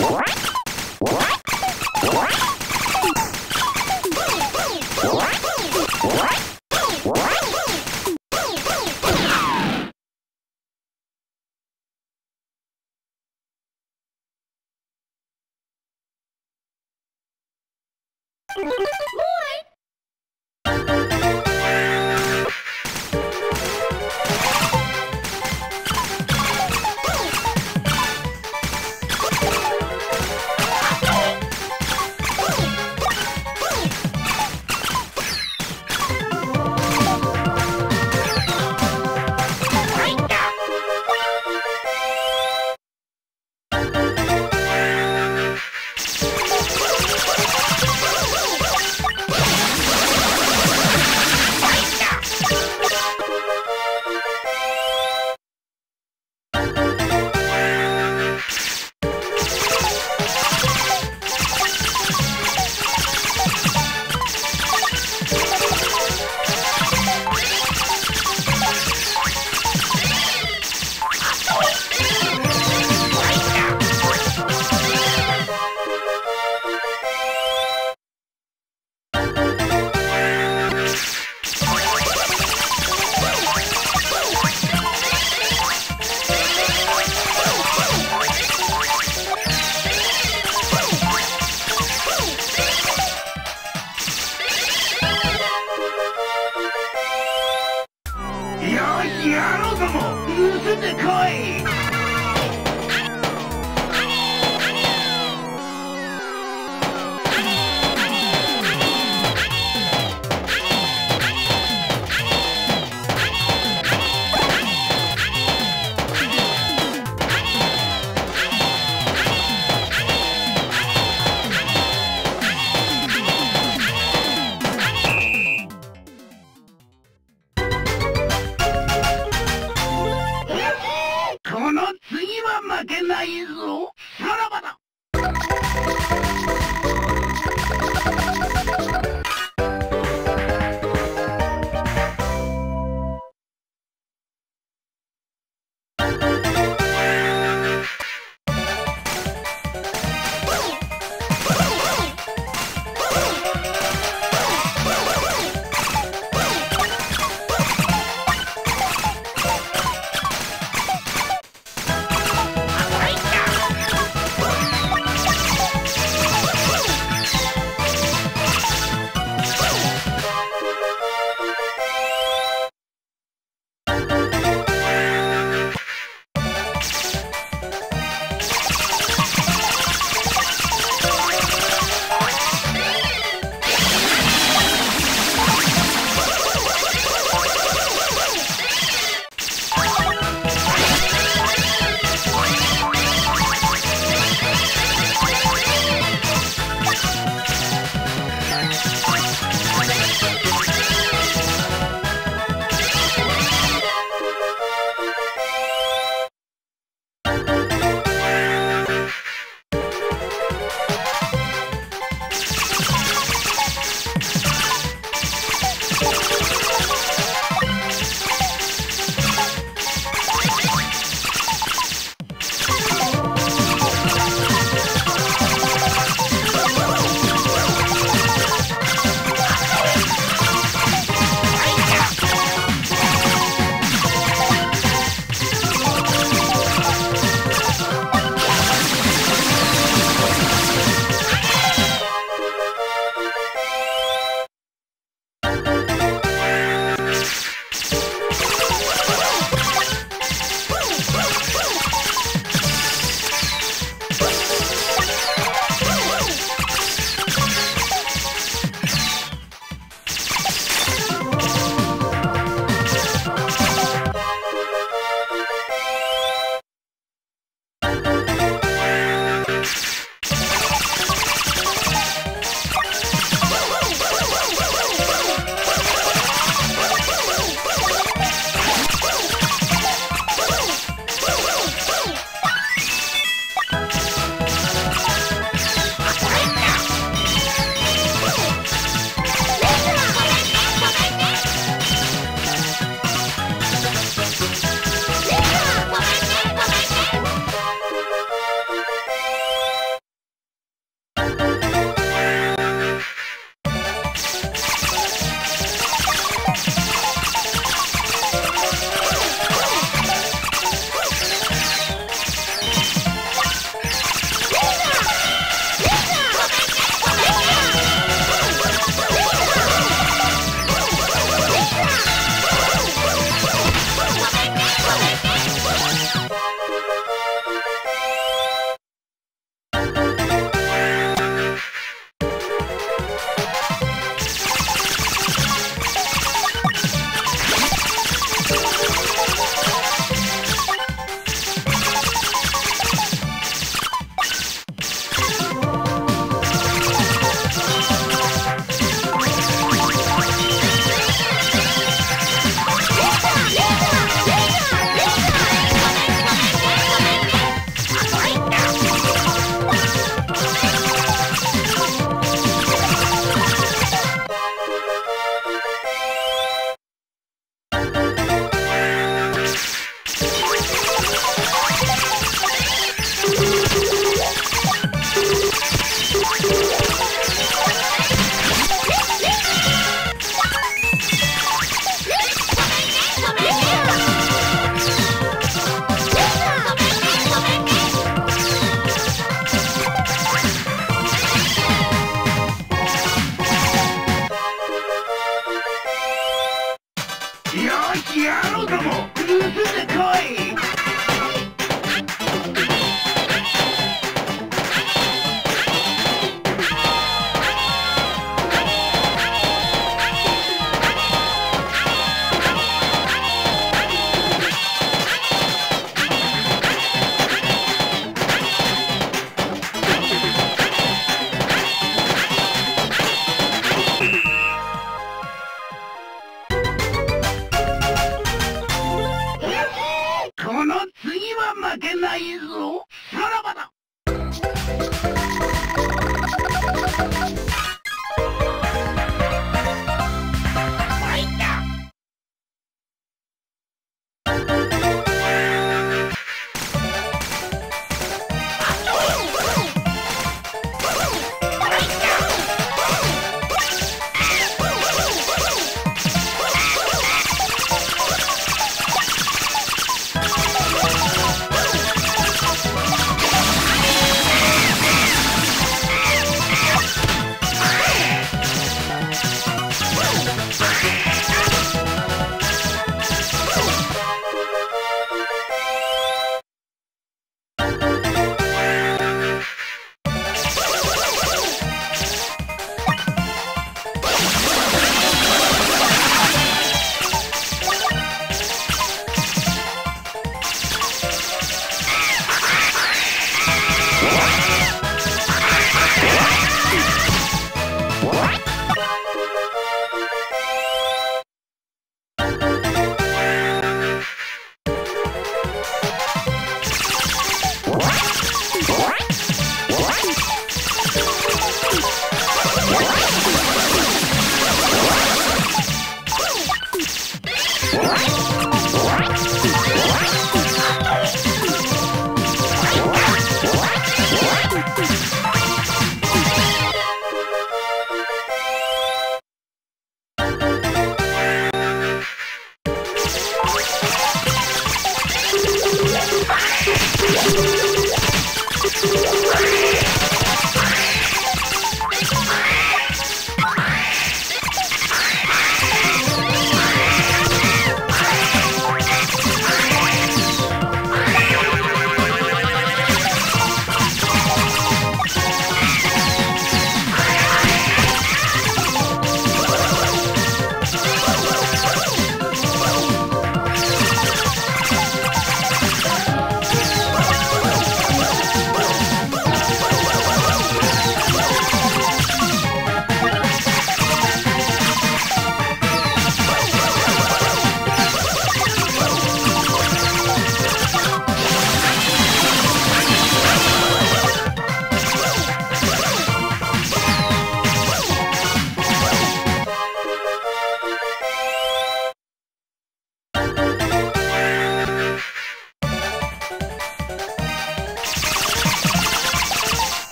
you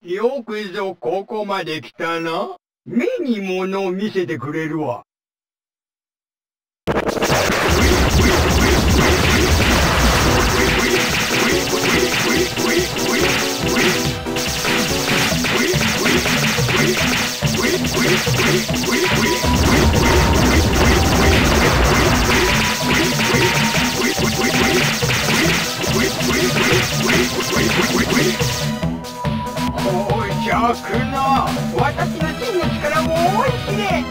「よくぞここまで来たな。目に物を見せてくれるわ。くの私の真の力を思い切れ